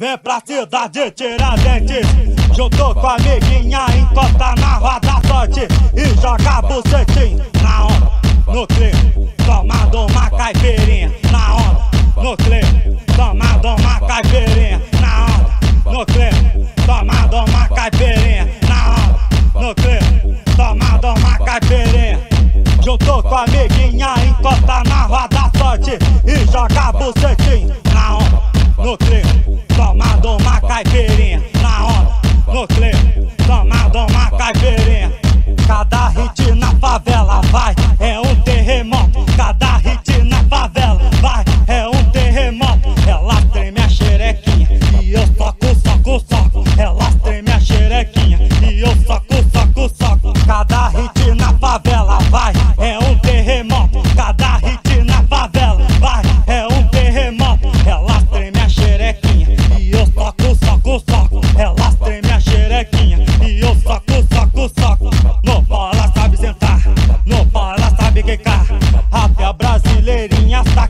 Vem pra cidade Tiradentes Juntou com a amiguinha Encosta na roda sorte E joga bucetinho na onda. No clima Tomando uma caipirinha na onda. No clima Tomando uma caipirinha na onda. No clima Tomando uma caipirinha na onda. No clima Tomando uma caipirinha. Juntou com a amiguinha Encosta na roda sorte E joga bucetinho tomando uma caipirinha A brasileirinha tá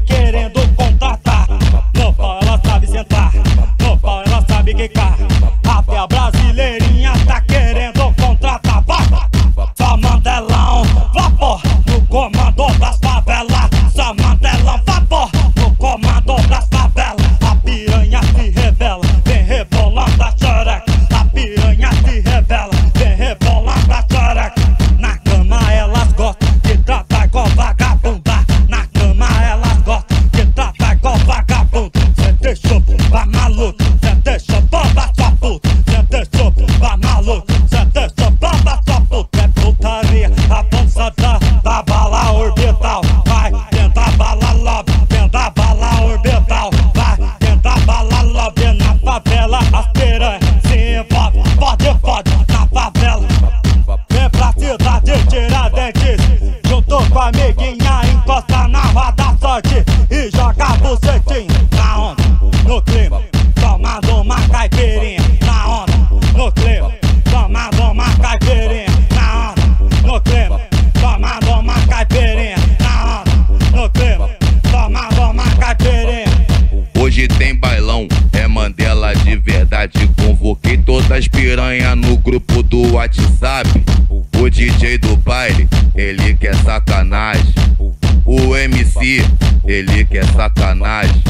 as piranha no grupo do WhatsApp. O DJ do baile, ele quer sacanagem. O MC, ele quer sacanagem.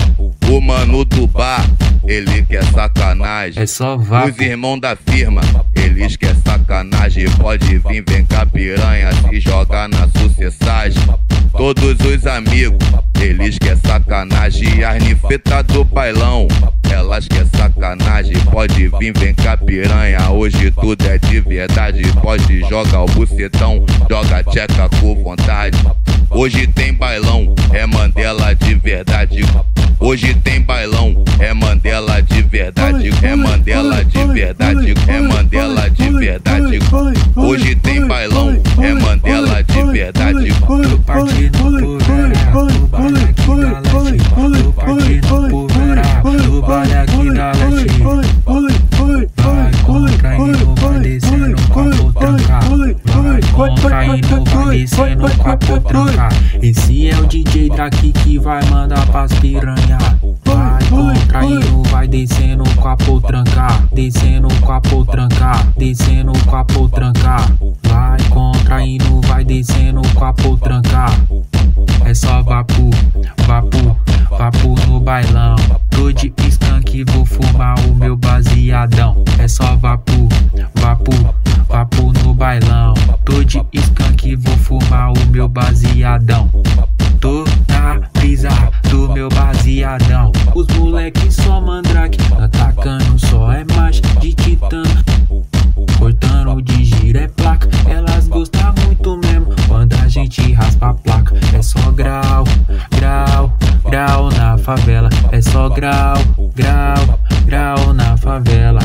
O mano do bar, ele quer sacanagem. É só vapo. Os irmãos da firma, eles quer sacanagem. Pode vir, vem cá piranha, se jogar na sucessagem. Todos os amigos, eles quer sacanagem. As do bailão, elas quer sacanagem. Pode vir, vem cá piranha. Hoje tudo é de verdade. Pode jogar o bucetão, joga tcheca com vontade. Hoje tem bailão, é Mandela de verdade. Hoje tem bailão, é Mandela de verdade. É Mandela Esse é o DJ daqui que vai mandar pras piranha. Vai contraindo, vai descendo com a potranca. Descendo com a potranca, descendo com a potranca. Vai contraindo, vai descendo com a potranca. É só vapo, vapo, vapo no bailão. Tô de skunk, vou fumar o meu baseadão. É só vapo, vapo, vapo no bailão. Tô de skunk, vou fumar o meu baseadão. Tô na brisa do meu baseadão. Os moleques só mandrake, atacando só é mais de titã. Cortando de gira é placa, elas gostam muito mesmo. Quando a gente raspa a placa, é só grau, grau, grau na favela. É só grau, grau, grau na favela.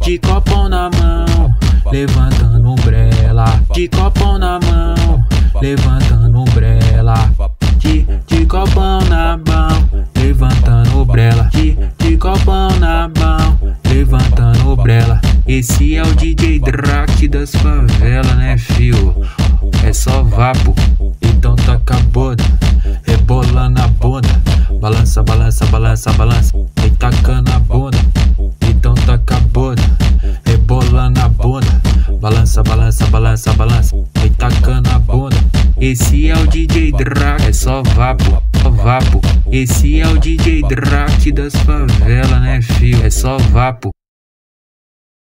De copão na mão, levantando umbrella. De copão na mão, levantando umbrella. De, de copão na mão, levantando umbrella. De, de copão na mão, levantando umbrella. Esse é o DJ Drac das favelas, né, fio? É só vapo, então taca a boda, rebolando a bunda. Balança, balança, balança, balança, e tacando balança, balança. Vai tacando a bunda. Esse é o DJ Drac, é só vapo, só vapo. Esse é o DJ Drac das favelas, né, fio? É só vapo.